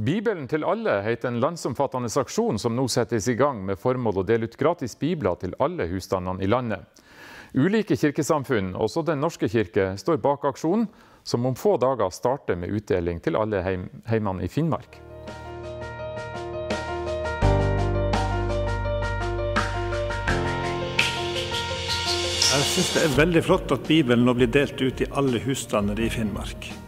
Bibelen til alle heter en landsomfattende aksjon som nå settes i gang med formål å dele ut gratis bibler til alle husstandene i landet. Ulike kirkesamfunn, også Den norske kirke, står bak aksjonen, som om få dager starter med utdeling til alle heim, heimene i Finnmark. Jeg syns det er veldig flott at Bibelen nå blir delt ut i alle husstander i Finnmark.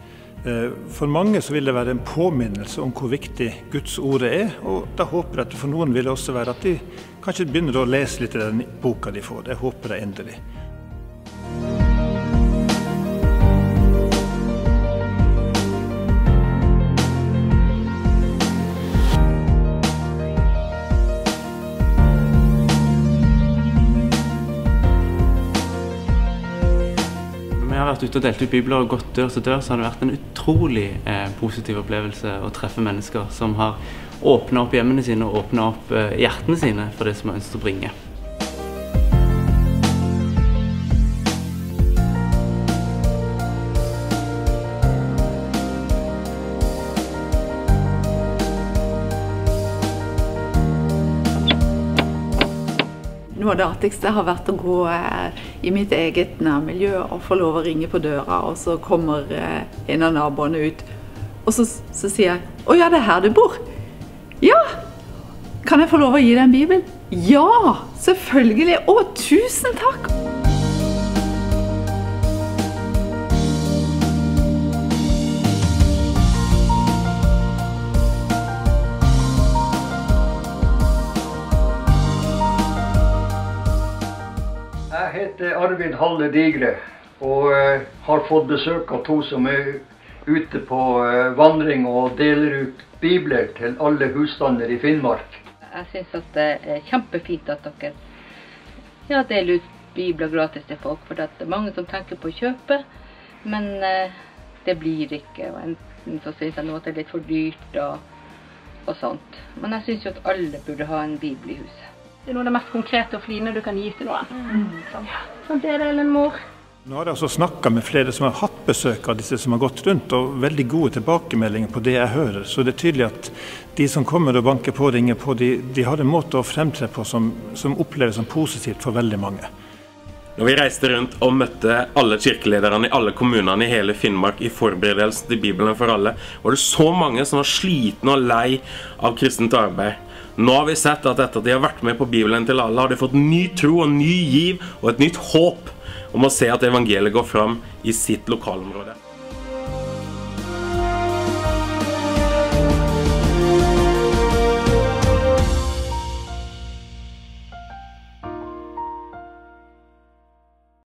Eh, for mange så vil det være en påminnelse om hvor viktig Guds ord er. Og da håper jeg at for noen vil det også være at de kanskje begynner å lese litt i den boka de får. Det håper jeg endelig. Vi har vært ute og delt ut bibler og gått dør til dør, så har det vært en utrolig eh, positiv opplevelse å treffe mennesker som har åpna opp hjemmene sine og åpna opp eh, hjertene sine for det som vi ønsker å bringe. Noe av det artigste har vært å gå eh, i mitt eget nærmiljø og få lov å ringe på døra, og så kommer eh, en av naboene ut. Og så, så sier jeg 'Å ja, det er her du bor'. 'Ja! Kan jeg få lov å gi deg en bibel?' 'Ja! Selvfølgelig! Å, tusen takk!' Jeg heter Arvid Halle Digre og eh, har fått besøk av to som er ute på eh, vandring og deler ut bibler til alle husstander i Finnmark. Jeg syns det er kjempefint at dere ja, deler ut bibler gratis til folk. For det er mange som tenker på å kjøpe, men eh, det blir ikke. Enten så syns jeg nå at det er litt for dyrt og, og sånt. Men jeg syns jo at alle burde ha en bibel i huset. Det er noe av det mest konkrete og fine du kan gi til noen. Sånn. sånn det er det, en mor. Nå har jeg altså snakka med flere som har hatt besøk av disse som har gått rundt, og veldig gode tilbakemeldinger på det jeg hører. Så det er tydelig at de som kommer og banker på og ringer på, de, de har en måte å fremtre på som, som oppleves som positivt for veldig mange. Når vi reiste rundt og møtte alle kirkelederne i alle kommunene i hele Finnmark i forberedelsen til Bibelen for alle, var det så mange som var slitne og lei av kristent arbeid. Nå har vi sett at etter at de har vært med på Bibelen til alle, har de fått ny tro og ny giv og et nytt håp om å se at evangeliet går fram i sitt lokalområde.